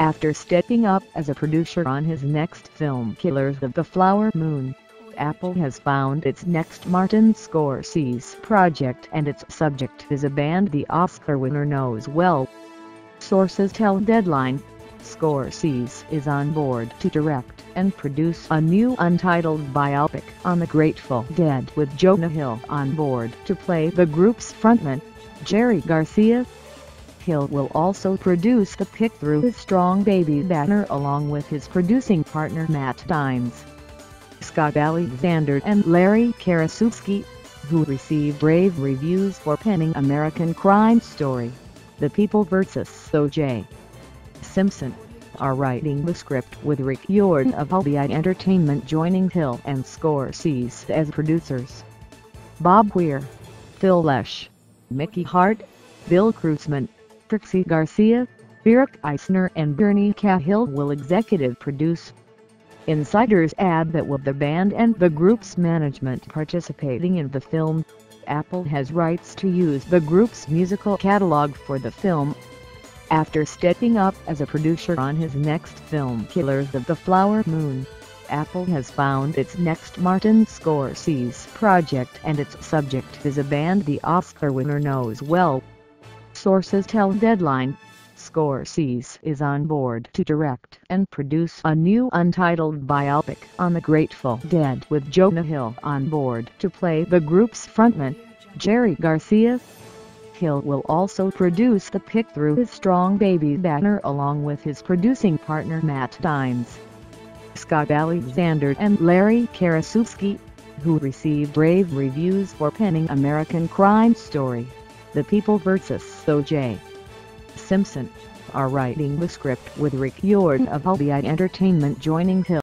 After stepping up as a producer on his next film Killers of the Flower Moon, Apple has found its next Martin Scorsese project and its subject is a band the Oscar winner knows well. Sources tell Deadline, Scorsese is on board to direct and produce a new untitled biopic on the Grateful Dead with Jonah Hill on board to play the group's frontman, Jerry Garcia. Hill will also produce the pic through his Strong Baby banner along with his producing partner Matt Dines. Scott Alexander and Larry Karaszewski, who received rave reviews for penning American Crime Story, The People vs. O.J. Simpson, are writing the script with Rick Yorn of LBI Entertainment joining Hill and Scorsese as producers. Bob Weir, Phil Lesh, Mickey Hart, Bill Kreutzmann, Trixie Garcia, Eric Eisner and Bernie Cahill will executive produce. Insiders add that with the band and the group's management participating in the film, Apple has rights to use the group's musical catalog for the film. After stepping up as a producer on his next film Killers of the Flower Moon, Apple has found its next Martin Scorsese project and its subject is a band the Oscar winner knows well. Sources tell Deadline, Scorsese is on board to direct and produce a new untitled biopic on the Grateful Dead with Jonah Hill on board to play the group's frontman, Jerry Garcia. Hill will also produce the pic through his Strong Baby banner along with his producing partner Matt Dines. Scott Alexander and Larry Karaszewski, who received rave reviews for penning American Crime Story, The People vs. O.J. Simpson, are writing the script with Rick Yorn of LBI Entertainment joining Hill.